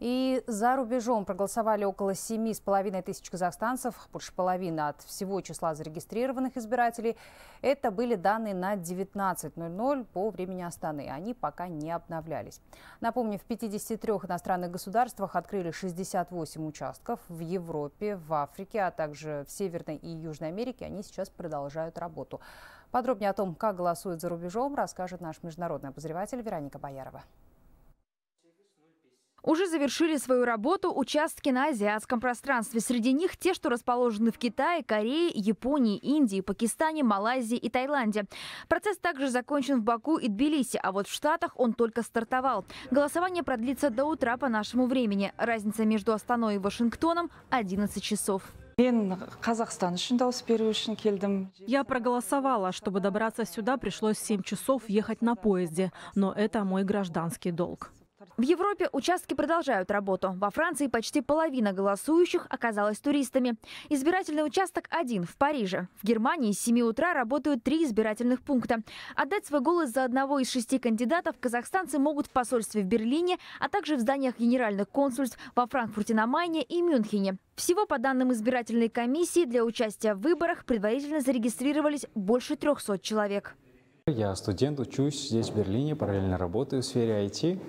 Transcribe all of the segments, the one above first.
И за рубежом проголосовали около 7,5 тысяч казахстанцев, больше половины от всего числа зарегистрированных избирателей. Это были данные на 19.00 по времени Астаны. Они пока не обновлялись. Напомню, в 53 иностранных государствах открыли 68 участков. В Европе, в Африке, а также в Северной и Южной Америке они сейчас продолжают работу. Подробнее о том, как голосуют за рубежом, расскажет наш международный обозреватель Вероника Боярова. Уже завершили свою работу участки на азиатском пространстве. Среди них те, что расположены в Китае, Корее, Японии, Индии, Пакистане, Малайзии и Таиланде. Процесс также закончен в Баку и Тбилиси, а вот в Штатах он только стартовал. Голосование продлится до утра по нашему времени. Разница между Астаной и Вашингтоном – 11 часов. Я проголосовала. Чтобы добраться сюда, пришлось 7 часов ехать на поезде. Но это мой гражданский долг. В Европе участки продолжают работу. Во Франции почти половина голосующих оказалась туристами. Избирательный участок один в Париже. В Германии с 7 утра работают три избирательных пункта. Отдать свой голос за одного из шести кандидатов казахстанцы могут в посольстве в Берлине, а также в зданиях генеральных консульств во Франкфурте на Майне и Мюнхене. Всего, по данным избирательной комиссии, для участия в выборах предварительно зарегистрировались больше 300 человек. Я студент, учусь здесь, в Берлине, параллельно работаю в сфере IT.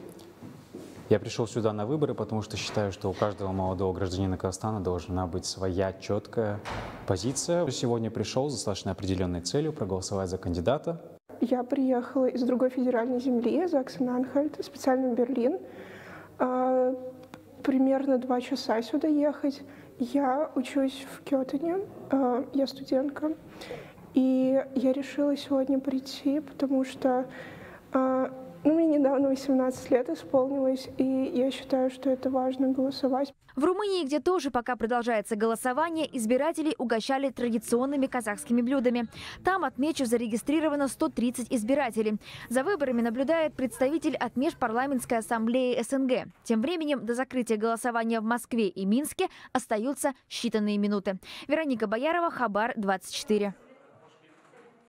Я пришел сюда на выборы, потому что считаю, что у каждого молодого гражданина Казахстана должна быть своя четкая позиция. Сегодня пришел с достаточно определенной целью проголосовать за кандидата. Я приехала из другой федеральной земли, Заксен-Анхальт, специально в Берлин. А, примерно два часа сюда ехать. Я учусь в Кётене, а, я студентка. И я решила сегодня прийти, потому что а, недавно 18 лет исполнилось, и я считаю, что это важно голосовать. В Румынии, где тоже пока продолжается голосование, избирателей угощали традиционными казахскими блюдами. Там, отмечу, зарегистрировано 130 избирателей. За выборами наблюдает представитель от Межпарламентской ассамблеи СНГ. Тем временем до закрытия голосования в Москве и Минске остаются считанные минуты. Вероника Боярова, Хабар, 24.